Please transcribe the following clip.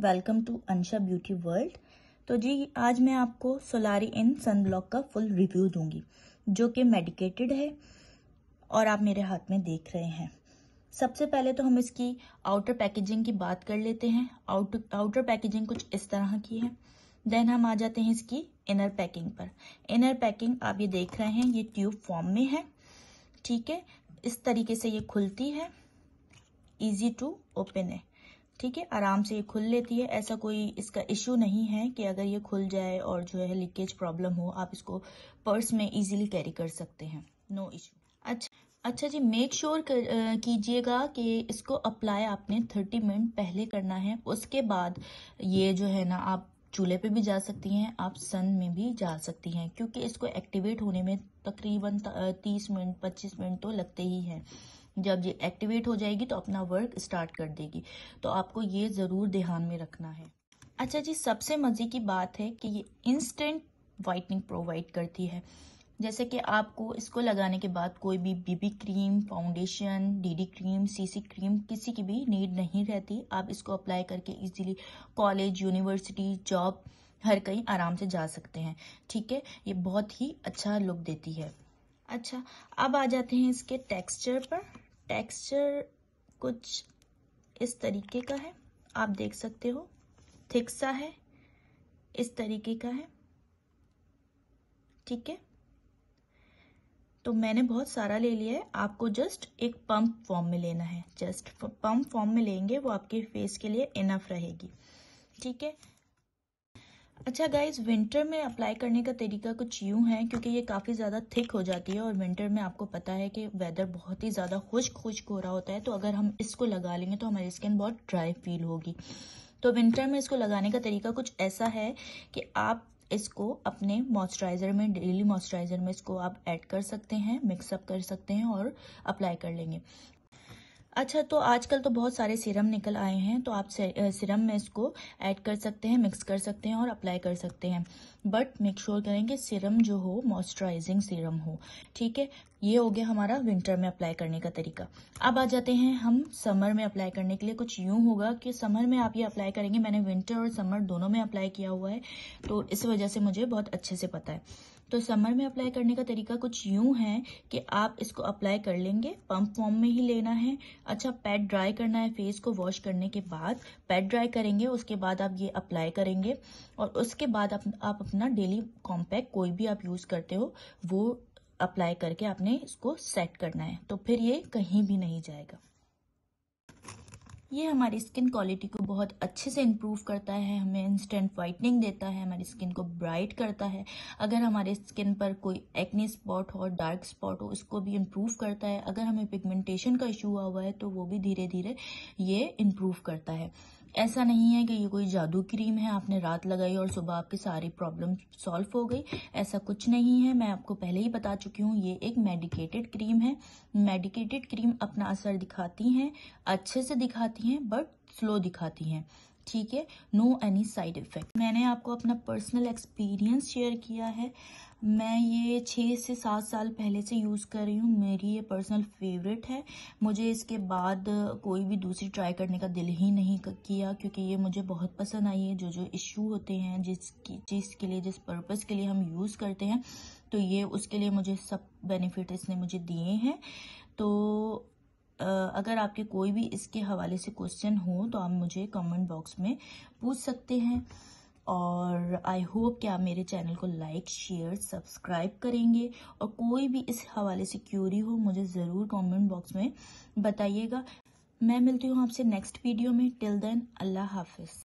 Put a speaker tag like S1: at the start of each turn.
S1: वालेकुम to Ansha beauty world. तो जी, आज मैं आपको सोलारी इन सन ब्लॉक का फुल रिव्यू दूँगी, जो कि मेडिकेटेड है और आप मेरे हाथ में देख रहे हैं। सबसे पहले तो हम इसकी आउटर पैकेजिंग की बात कर लेते हैं। आउटर आउटर पैकेजिंग कुछ इस तरह की है। देन हम आ जाते हैं इसकी इनर पैकिंग पर। इनर पैकिंग आप ये देख रहे हैं, ये ट्यूब फॉर्म में है। ठीक है? इस तरीके से ये खुलती है। इजी टू ओपन है। ठीक है? आराम से ये खुल लेती है। ऐसा कोई इसका इश्यू नहीं है कि अगर ये खुल जाए और जो है लीकेज प्रॉब्लम हो, आप इसको पर्स में इजीली कैरी कर सकते हैं। नो इश्यू अच्छा अच्छा जी मेक श्योर कीजिएगा कि इसको अप्लाई आपने 30 मिनट पहले करना है। उसके बाद ये जो है ना, आप चूल्हे पे भी जा सकती हैं, आप सन में भी जा सकती हैं, क्योंकि इसको एक्टिवेट होने में तकरीबन तीस मिनट पच्चीस मिनट तो लगते ही हैं। जब ये एक्टिवेट हो जाएगी तो अपना वर्क स्टार्ट कर देगी। तो आपको ये ज़रूर ध्यान में रखना है। अच्छा जी, सबसे मज़े की बात है कि ये इंस्टेंट वाइटनिंग प्रोवाइड करती है। जैसे कि आपको इसको लगाने के बाद कोई भी BB cream foundation DD cream CC cream किसी की भी नीड नहीं रहती। आप इसको अप्लाई करके इजीली कॉलेज यूनिवर्सिटी जॉब हर कहीं आराम से जा सकते हैं। ठीक है? ये बहुत ही अच्छा लुक देती है। अच्छा अब आ जाते हैं इसके टेक्सचर पर। टेक्सचर कुछ इस तरीके का है। आप देख सकते हो, थिक सा है, इस तरीके का है। ठीक है? तो मैंने बहुत सारा ले लिया है। आपको जस्ट एक पंप फॉर्म में लेना है। जस्ट पंप फॉर्म में लेंगे, वो आपके फेस के लिए इनफ रहेगी। ठीक है? अच्छा गाइज़ विंटर में अप्लाई करने का तरीका कुछ यूँ है, क्योंकि ये काफ़ी ज़्यादा थिक हो जाती है और विंटर में आपको पता है कि वेदर बहुत ही ज़्यादा खुश्क खुश्क हो रहा होता है तो अगर हम इसको लगा लेंगे तो हमारी स्किन बहुत ड्राई फील होगी। तो विंटर में इसको लगाने का तरीका कुछ ऐसा है कि आप इसको अपने मॉइस्चराइजर में डेली मॉइस्चराइजर में इसको आप ऐड कर सकते हैं मिक्सअप कर सकते हैं और अप्लाई कर लेंगे। अच्छा तो आजकल तो बहुत सारे सीरम निकल आए हैं तो आप सीरम में इसको ऐड कर सकते हैं मिक्स कर सकते हैं और अप्लाई कर सकते हैं। बट मेक श्योर करें कि सीरम जो हो मॉइस्चराइजिंग सीरम हो, ठीक है? ये हो गया हमारा विंटर में अप्लाई करने का तरीका। अब आ जाते हैं हम समर में अप्लाई करने के लिए। कुछ यूँ होगा कि समर में आप ये अप्लाई करेंगे, मैंने विंटर और समर दोनों में अप्लाई किया हुआ है तो इस वजह से मुझे बहुत अच्छे से पता है। तो समर में अप्लाई करने का तरीका कुछ यूँ है कि आप इसको अप्लाई कर लेंगे पंप फॉर्म में ही लेना है। अच्छा पैड ड्राई करना है फेस को वॉश करने के बाद पैड ड्राई करेंगे उसके बाद आप ये अप्लाई करेंगे और उसके बाद आप, आप अपना डेली कॉम्पैक्ट कोई भी आप यूज़ करते हो वो अप्लाई करके आपने इसको सेट करना है। तो फिर ये कहीं भी नहीं जाएगा। ये हमारी स्किन क्वालिटी को बहुत अच्छे से इम्प्रूव करता है, हमें इंस्टेंट वाइटनिंग देता है, हमारी स्किन को ब्राइट करता है। अगर हमारे स्किन पर कोई एक्नी स्पॉट हो डार्क स्पॉट हो, उसको भी इम्प्रूव करता है। अगर हमें पिगमेंटेशन का इशू हुआ हुआ है तो वो भी धीरे धीरे ये इम्प्रूव करता है। ऐसा नहीं है कि ये कोई जादू क्रीम है, आपने रात लगाई और सुबह आपकी सारी प्रॉब्लम सॉल्व हो गई। ऐसा कुछ नहीं है। मैं आपको पहले ही बता चुकी हूँ, ये एक मेडिकेटेड क्रीम है। मेडिकेटेड क्रीम अपना असर दिखाती हैं, अच्छे से दिखाती हैं बट स्लो दिखाती हैं। ठीक है? नो एनी साइड इफ़ेक्ट मैंने आपको अपना पर्सनल एक्सपीरियंस शेयर किया है। मैं ये छः से सात साल पहले से यूज़ कर रही हूँ। मेरी ये पर्सनल फेवरेट है। मुझे इसके बाद कोई भी दूसरी ट्राई करने का दिल ही नहीं किया क्योंकि ये मुझे बहुत पसंद आई है। जो जो इशू होते हैं, जिसकी चीज़ के लिए, जिस पर्पज़ के लिए हम यूज़ करते हैं तो ये उसके लिए मुझे सब बेनिफिट इसने मुझे दिए हैं। तो अगर आपके कोई भी इसके हवाले से क्वेश्चन हो तो आप मुझे कमेंट बॉक्स में पूछ सकते हैं। और आई होप कि आप मेरे चैनल को लाइक शेयर सब्सक्राइब करेंगे। और कोई भी इस हवाले से क्यूरी हो, मुझे ज़रूर कमेंट बॉक्स में बताइएगा। मैं मिलती हूँ आपसे नेक्स्ट वीडियो में। टिल देन अल्लाह हाफिज़।